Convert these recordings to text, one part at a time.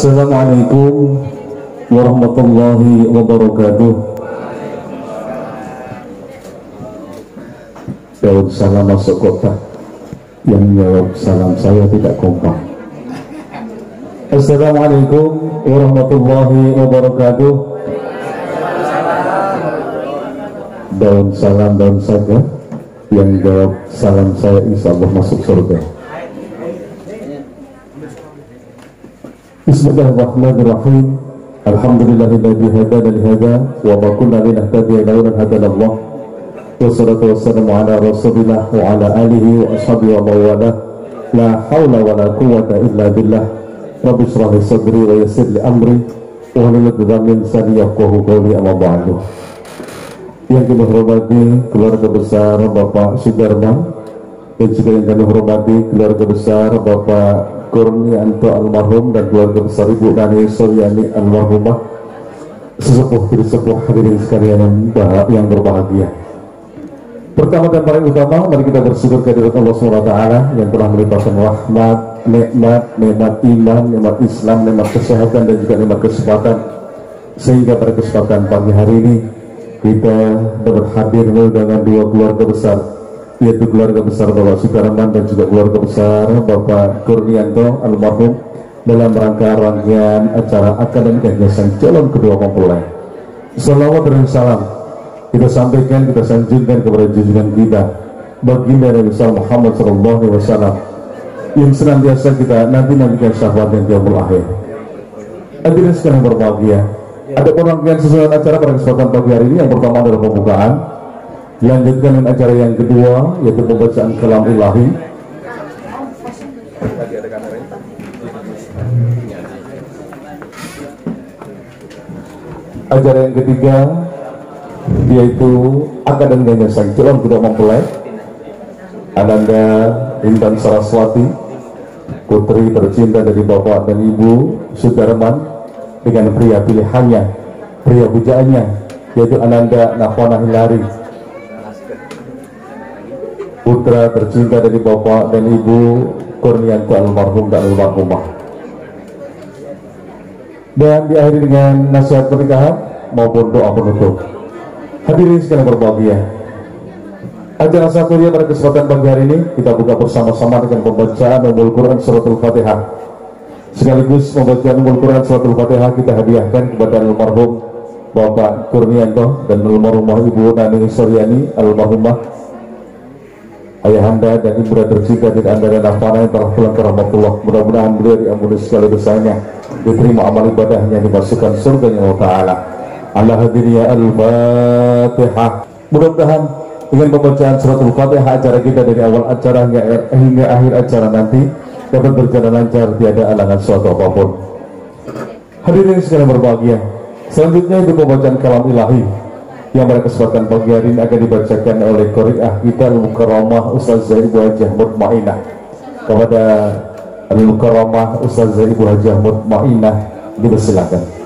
Assalamualaikum warahmatullahi wabarakatuh. Daud salam masuk kota yang jawab salam saya tidak kompak. Assalamualaikum warahmatullahi wabarakatuh. Daun salam daun saja yang jawab salam saya insya Allah masuk surga. Bismillahirrahmanirrahim. Alhamdulillahilladzi hadana li hada wa ma kunna linahtadiya laula hadana Allah. Wassalatu wassalamu ala Rasulillah wa ala alihi wa ashabihi wa mawalah. La haula wa la quwwata illa billah. Rabbi shrah li sadri wa yassir li amri wa hlul 'uqdatam min lisani yafqahu qawli amma ba'du. Yang kami hormati keluarga besar Bapak Sudarman dan juga yang kami hormati keluarga besar Bapak Kurnianto almarhum dan keluarga besar Ibu Nani Suryani almarhumah. Sesepuh dari sepuh hadirin sekalian yang, yang berbahagia. Pertama dan paling utama, mari kita bersyukur kehadirat Allah SWT yang telah melimpahkan rahmat, nikmat, nikmat iman, nikmat Islam, nikmat kesehatan dan juga nikmat kesempatan. Sehingga pada kesempatan pagi hari ini kita dapat hadir dengan dua keluarga besar yaitu keluarga besar Bapak Sukarman dan juga keluarga besar Bapak Kurnianto almarhum dalam rangka rangkaian acara akademik yayasan calon kedua mempelai. Salawat dan salam kita sampaikan, kita sanjungkan kepada junjungan kita baginda Nabi Muhammad Sallallahu Alaihi Wasallam yang senantiasa kita nanti nantikan syahwat yang kiamul akhir. Hadirin sekalian berbahagia. Ada rangkaian sesuai acara pada kesempatan pagi hari ini yang pertama adalah pembukaan Dilanjutkan dengan acara yang kedua yaitu pembacaan kalam ilahi. Acara yang ketiga yaitu akad dan sang calon kedua mempelai Ananda Intan Saraswati putri tercinta dari bapak dan ibu Sudarman dengan pria pilihannya pria pujaannya yaitu Ananda Nahwana Hilari putra tercinta dari bapak dan ibu Kurnianto almarhum dan almarhumah dan diakhiri dengan nasihat pernikahan maupun doa penutup. Hadirin sekalian berbahagia. Acara satunya pada kesempatan pagi hari ini kita buka bersama-sama dengan pembacaan Ummul Quran Suratul Fatihah. Sekaligus pembacaan Ummul Quran Suratul Fatihah kita hadiahkan kepada almarhum Bapak Kurnianto dan almarhumah Ibu Nani Suryani almarhumah ayahanda dan ibu dan tercinta dan anda dan afana yang telah pulang ke rahmatullah mudah-mudahan beliau diampuni segala dosanya diterima amal ibadahnya dimasukkan surga Allah Ta'ala. Allah hadirnya al-fatihah. Mudah-mudahan dengan pembacaan surat al-fatihah acara kita dari awal acara hingga, hingga akhir acara nanti dapat berjalan lancar tiada alangan suatu apa pun. Hadirin sekalian berbahagia. Selanjutnya itu pembacaan kalam ilahi yang pada kesempatan pagi hari ini akan dibacakan oleh Qori'ah kita Al-Mukarramah Ustazah Ibu Hajah Mutmainah. Kepada Al-Mukarramah Ustazah Ibu Hajah Mutmainah dipersilakan.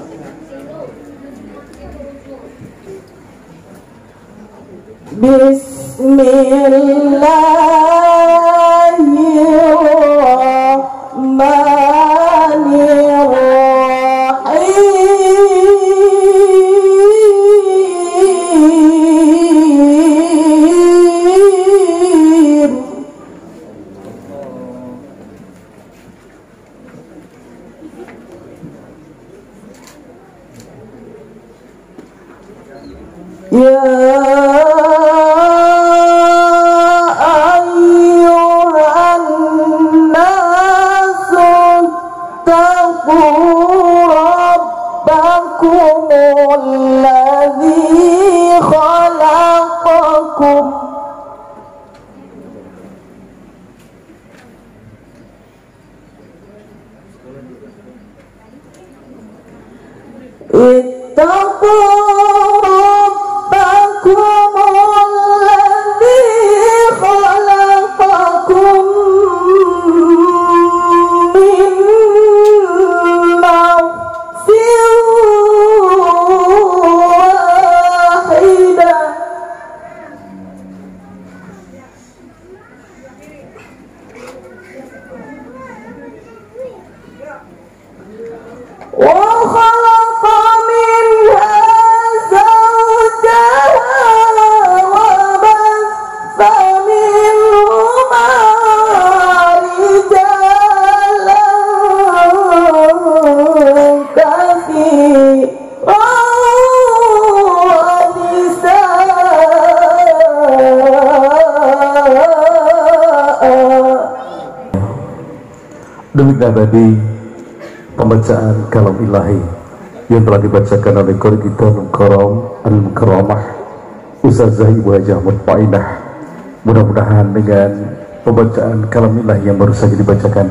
Bismillahirrahmanirrahim う。Demikian tadi pembacaan kalam ilahi yang telah dibacakan oleh Qori kita Mukarram Al-Mukarramah Ustazah Ibu Hajah Mutmainah mudah-mudahan dengan pembacaan kalam ilahi yang baru saja dibacakan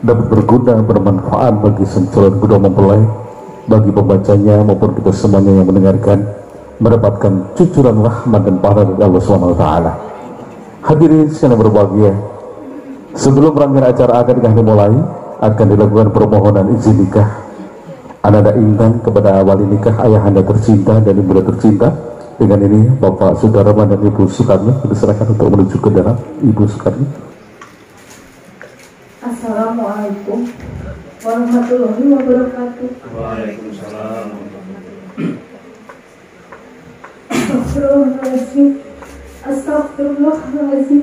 dapat berguna bermanfaat bagi sentuhan guna mempelai bagi pembacanya maupun kita semuanya yang mendengarkan mendapatkan cucuran rahmat dan pahala dari Allah SWT hadirin sekalian berbahagia sebelum rangkaian acara akan dimulai akan dilakukan permohonan izin nikah. Anda ingat kepada wali nikah ayah anda tercinta dan ibu tercinta. Dengan ini Bapak Saudara dan Ibu Soekarno diserahkan untuk menuju ke dalam. Ibu Soekarno. Assalamualaikum warahmatullahi wabarakatuh. Waalaikumsalam. Astagfirullahaladzim Astagfirullahaladzim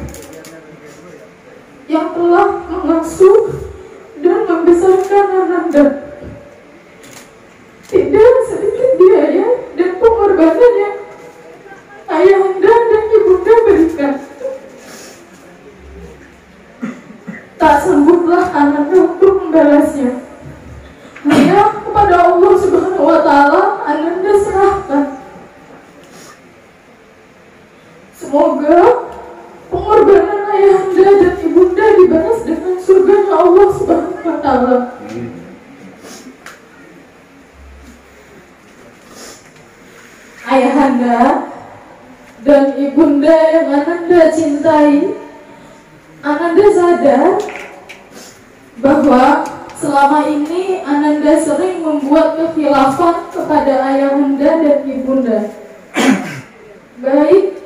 yang telah mengasuh dan membesarkan Ananda tidak Ananda sadar bahwa selama ini Ananda sering membuat kekhilafan kepada ayahanda dan ibunda. Baik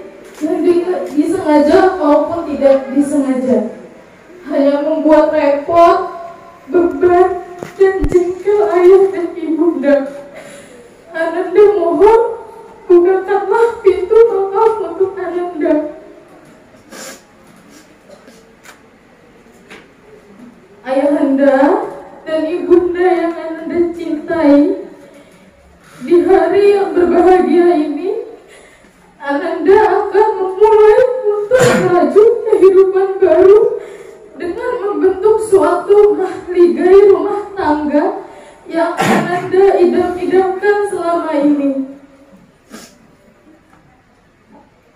disengaja maupun tidak disengaja hanya membuat repot, beban, dan jengkel ayah dan ibunda. Ananda mohon bukakanlah pintu maaf untuk Ananda. Ayahanda dan ibunda yang Ananda cintai di hari yang berbahagia ini Ananda akan memulai untuk merajut kehidupan baru dengan membentuk suatu mahligai rumah tangga yang Ananda idam-idamkan selama ini.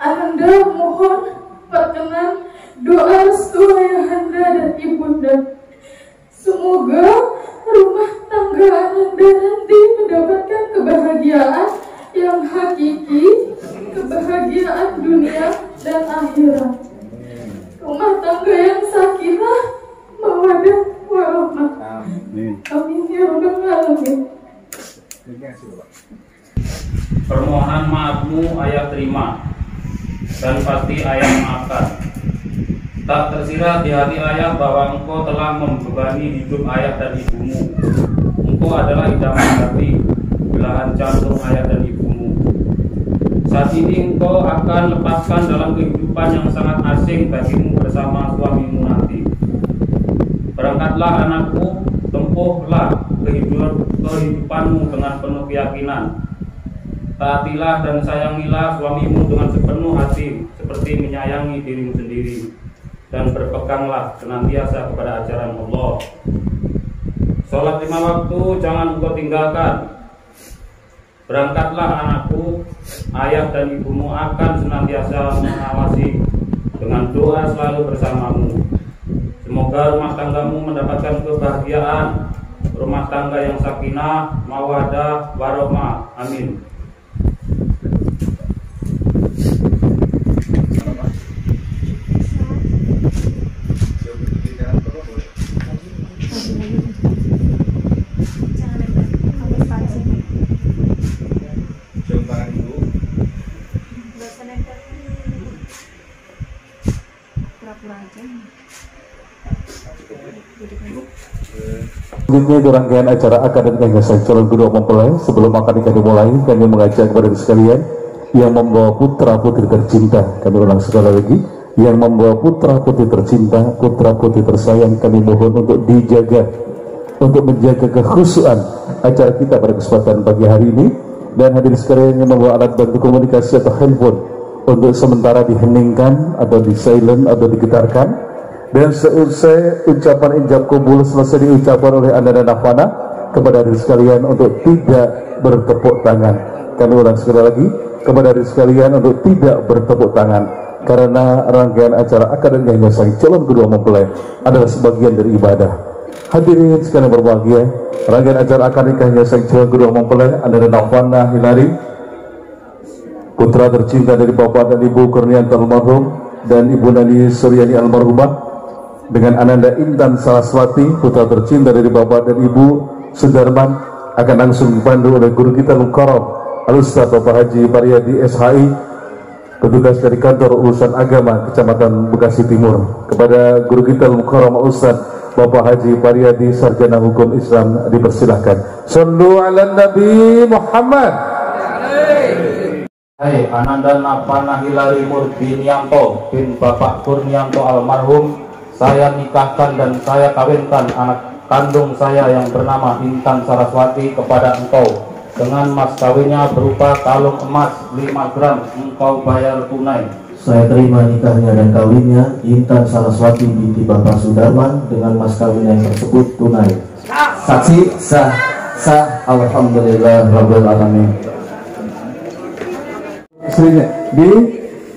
Ananda mohon perkenan doa restu ayahanda dan ibunda. Semoga rumah tangga Ananda nanti mendapatkan kebahagiaan yang hakiki, kebahagiaan dunia dan akhirat. Rumah tangga yang sakinah, mawadah, warahmah. Amin. Amin ya rabbal alamin. Permohonan maafmu ayah terima dan pasti ayah maafkan. Tak tersirat di hati ayah bahwa engkau telah membebani hidup ayah dan ibumu. Engkau adalah idaman hati, belahan jantung ayah dan ibumu. Saat ini engkau akan lepaskan dalam kehidupan yang sangat asing bagimu bersama suamimu nanti. Berangkatlah anakku, tempuhlah kehidupan, kehidupanmu dengan penuh keyakinan. Taatilah dan sayangilah suamimu dengan sepenuh hati, seperti menyayangi dirimu sendiri. Dan berpeganglah senantiasa kepada ajaran Allah. Sholat lima waktu jangan engkau tinggalkan. Berangkatlah anakku, ayah dan ibumu akan senantiasa mengawasi dengan doa selalu bersamamu. Semoga rumah tanggamu mendapatkan kebahagiaan, rumah tangga yang sakinah, mawadah, warahmah. Amin. Selanjutnya itu rangkaian acara akad dan saya calon kedua mempelai sebelum akad nikah dimulai kami mengajak kepada sekalian yang membawa putra putri tercinta. Kami ulang sekali lagi yang membawa putra putri tercinta putra putri tersayang kami mohon untuk dijaga. Untuk menjaga kekhusuan acara kita pada kesempatan pagi hari ini. Dan hadir sekalian yang membawa alat bantu komunikasi atau handphone untuk sementara diheningkan atau di silent atau digetarkan. Dan seusai ucapan ijab kubul selesai diucapkan oleh anda dan Afana kepada diri sekalian untuk tidak bertepuk tangan. Kami ulang sekali lagi kepada diri sekalian untuk tidak bertepuk tangan karena rangkaian acara akad dan sang calon kedua mempelai adalah sebagian dari ibadah. Hadirin sekalian berbahagia rangkaian acara akad nikahnya sang calon kedua mempelai anda dan Afana Hilari putra tercinta dari bapak dan ibu Kurnianto almarhum dan ibu Nani Suryani almarhumah dengan Ananda Intan Saraswati putra tercinta dari bapak dan ibu Sudarman akan langsung dipandu oleh guru kita Mukarram Al-Ustaz Bapak Haji Pariyadi SHI petugas dari kantor urusan agama Kecamatan Bekasi Timur. Kepada guru kita Mukarram Al-Ustaz Bapak Haji Pariyadi Sarjana Hukum Islam dipersilahkan. Sallu ala Nabi Muhammad. Hai Ananda Napana Hilari Murdinianto bin Bapak Kurnianto almarhum. Saya nikahkan dan saya kawinkan anak kandung saya yang bernama Intan Saraswati kepada engkau dengan mas kawinnya berupa kalung emas 5 gram engkau bayar tunai. Saya terima nikahnya dan kawinnya Intan Saraswati binti Bapak Sudarman dengan mas kawin yang tersebut tunai. Saksi sah sah Alhamdulillah Rabbil Alamin. Istrinya di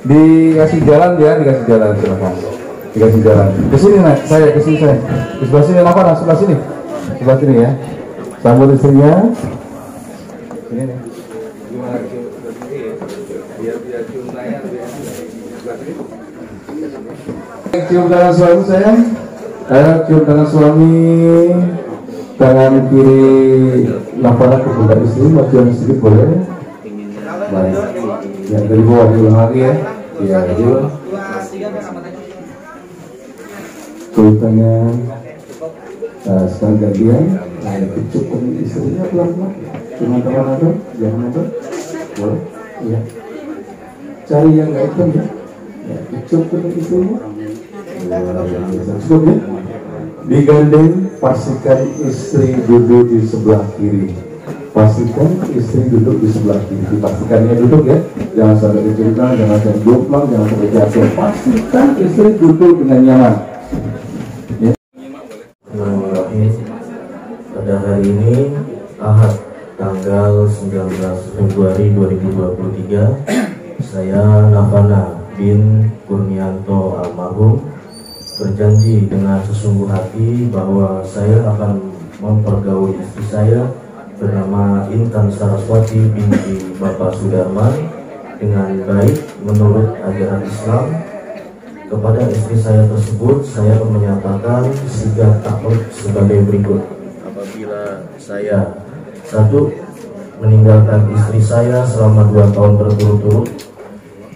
dikasih jalan ya dikasih jalan silakan. Dikasih jalan. Ke sini nak. Saya ke sini saya. Di sebelah sini apa sebelah sini. Sebelah sini ya. Sambut istrinya ini nih cium tangan suami sayang eh, cium tangan suami. Tangan kiri laparan ke pundak istri maju sedikit boleh? Baik. Ya dari bawah diulang ya. Ya diulang ceritanya uh, sekarang gantian nah, cukup istrinya pelan pelan cuma teman ada jangan ada boleh ya cari yang nggak hitam ya ya cukup istrinya cukup ya digandeng pastikan istri duduk di sebelah kiri pastikan istri duduk di sebelah kiri dipastikannya duduk ya jangan sampai dicerita jangan sampai jomplang jangan sampai jatuh pastikan istri duduk dengan nyaman Bismillahirrahmanirrahim pada hari ini Ahad tanggal 19 Februari 2023 saya Navana bin Kurnianto almarhum berjanji dengan sesungguh hati bahwa saya akan mempergauli istri saya bernama Intan Saraswati binti Bapak Sudarman dengan baik menurut ajaran Islam. Kepada istri saya tersebut saya menyatakan tiga takut sebagai berikut. Apabila saya satu meninggalkan istri saya selama dua tahun berturut-turut.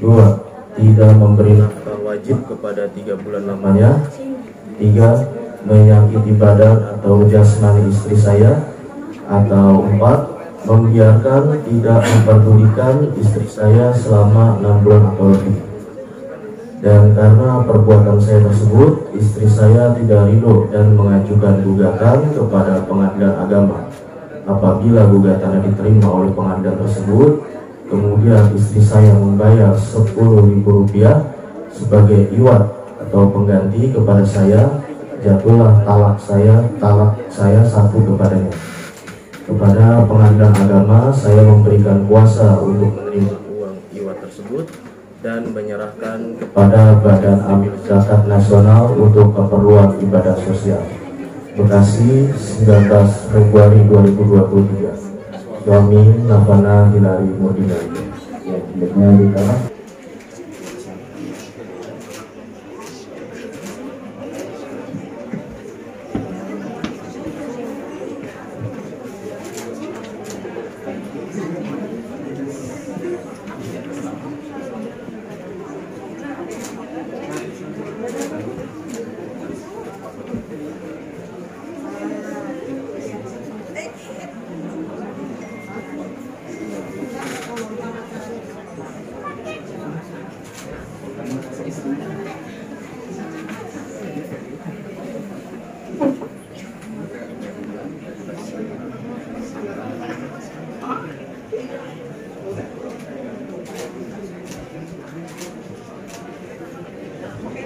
Dua tidak memberi nafkah wajib kepada tiga bulan lamanya. Tiga menyakiti badan atau jasmani istri saya. Atau empat membiarkan tidak memperdulikan istri saya selama enam bulan atau lebih. Dan karena perbuatan saya tersebut istri saya tidak ridho dan mengajukan gugatan kepada pengadilan agama apabila gugatannya diterima oleh pengadilan tersebut kemudian istri saya membayar ribu rupiah sebagai iwat atau pengganti kepada saya jatuhlah talak saya talak saya satu kepadanya kepada pengadilan agama saya memberikan kuasa untuk menerima uang iwat tersebut dan menyerahkan kepada Badan Amil Zakat Nasional untuk keperluan ibadah sosial. Bekasi 19 Februari 2023. Suami Navana Hilari Murdinari. Ya.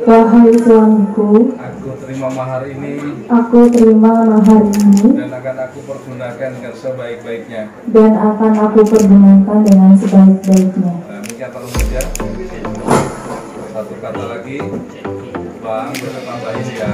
Wahai suamiku, aku terima mahar ini aku terima mahar ini dan akan aku pergunakan dengan sebaik-baiknya. dan akan aku pergunakan dengan sebaik-baiknya. Nah, mungkin tolong saja. Satu kata lagi, Bang, kita tambahin ya.